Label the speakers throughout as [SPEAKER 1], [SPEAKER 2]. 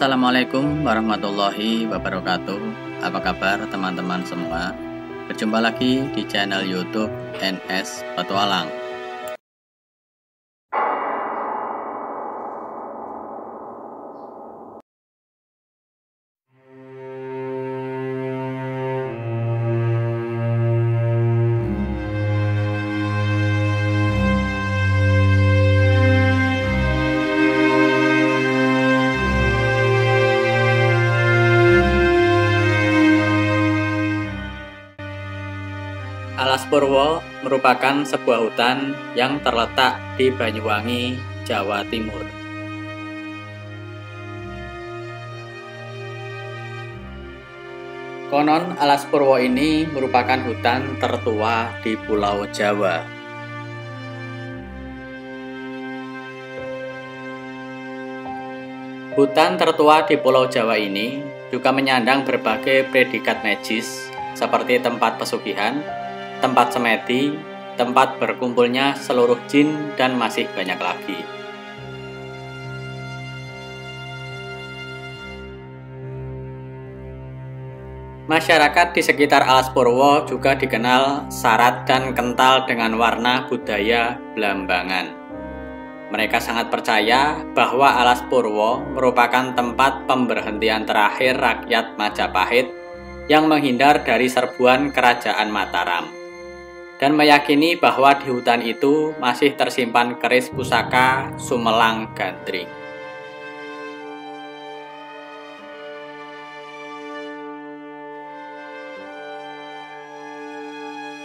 [SPEAKER 1] Assalamualaikum warahmatullahi wabarakatuh. Apa kabar teman-teman semua? Berjumpa lagi di channel YouTube NS Petualang. Alas Purwo merupakan sebuah hutan yang terletak di Banyuwangi, Jawa Timur. Konon Alas Purwo ini merupakan hutan tertua di Pulau Jawa. Hutan tertua di Pulau Jawa ini juga menyandang berbagai predikat magis seperti tempat pesugihan, tempat semedi, tempat berkumpulnya seluruh jin, dan masih banyak lagi. Masyarakat di sekitar Alas Purwo juga dikenal syarat dan kental dengan warna budaya Blambangan. Mereka sangat percaya bahwa Alas Purwo merupakan tempat pemberhentian terakhir rakyat Majapahit yang menghindar dari serbuan kerajaan Mataram dan meyakini bahwa di hutan itu masih tersimpan keris pusaka Sumelang Gandring.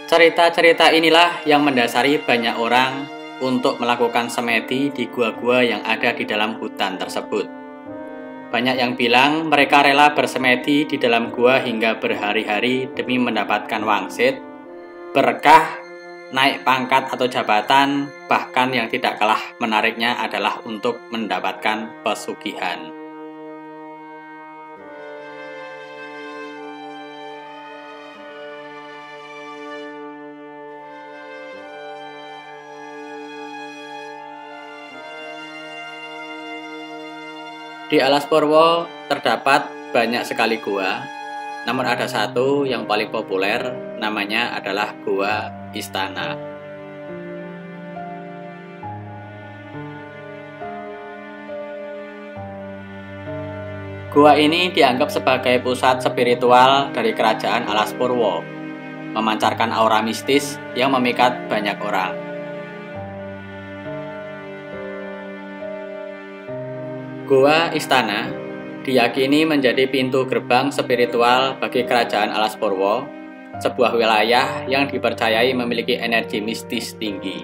[SPEAKER 1] Cerita-cerita inilah yang mendasari banyak orang untuk melakukan semedi di gua-gua yang ada di dalam hutan tersebut. Banyak yang bilang mereka rela bersemedi di dalam gua hingga berhari-hari demi mendapatkan wangsit berkah, naik pangkat atau jabatan, bahkan yang tidak kalah menariknya adalah untuk mendapatkan pesugihan. Di Alas Purwo terdapat banyak sekali gua namun ada satu yang paling populer, namanya adalah Gua Istana. Gua ini dianggap sebagai pusat spiritual dari kerajaan Alas Purwo, memancarkan aura mistis yang memikat banyak orang. Gua Istana diyakini menjadi pintu gerbang spiritual bagi kerajaan Alas Purwo, sebuah wilayah yang dipercayai memiliki energi mistis tinggi.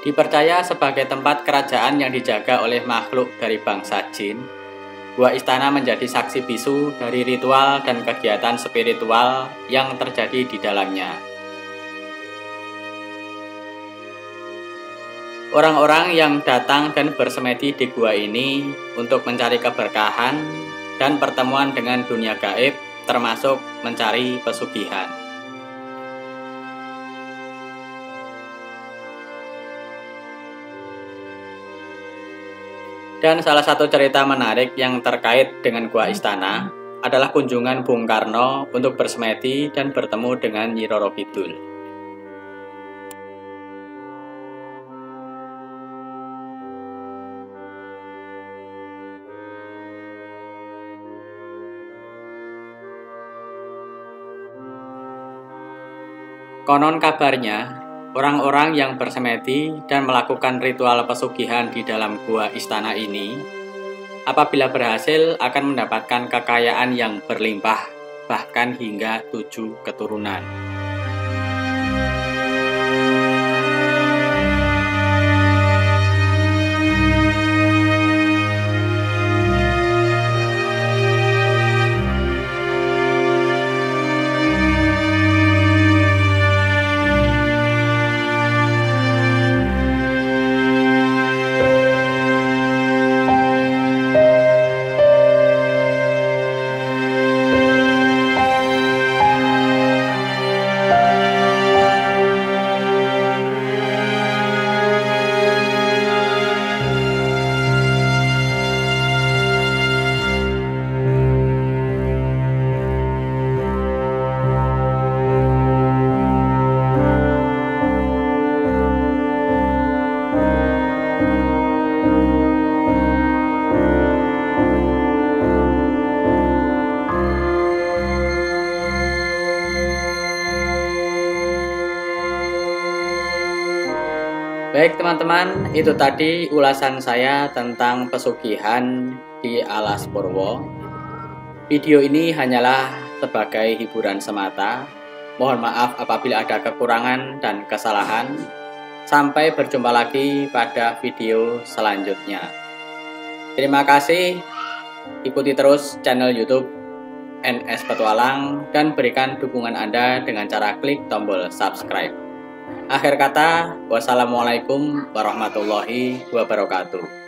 [SPEAKER 1] Dipercaya sebagai tempat kerajaan yang dijaga oleh makhluk dari bangsa jin, Gua istana menjadi saksi bisu dari ritual dan kegiatan spiritual yang terjadi di dalamnya. Orang-orang yang datang dan bersemedi di gua ini untuk mencari keberkahan dan pertemuan dengan dunia gaib, termasuk mencari pesugihan. Dan salah satu cerita menarik yang terkait dengan gua istana adalah kunjungan Bung Karno untuk bersemedi dan bertemu dengan Nyi Roro Kidul. Konon kabarnya, orang-orang yang bersemedi dan melakukan ritual pesugihan di dalam gua istana ini, apabila berhasil akan mendapatkan kekayaan yang berlimpah, bahkan hingga tujuh keturunan. Baik teman-teman, itu tadi ulasan saya tentang pesugihan di Alas Purwo. Video ini hanyalah sebagai hiburan semata. Mohon maaf apabila ada kekurangan dan kesalahan. Sampai berjumpa lagi pada video selanjutnya. Terima kasih. Ikuti terus channel YouTube NS Petualang dan berikan dukungan Anda dengan cara klik tombol subscribe. Akhir kata, wassalamualaikum warahmatullahi wabarakatuh.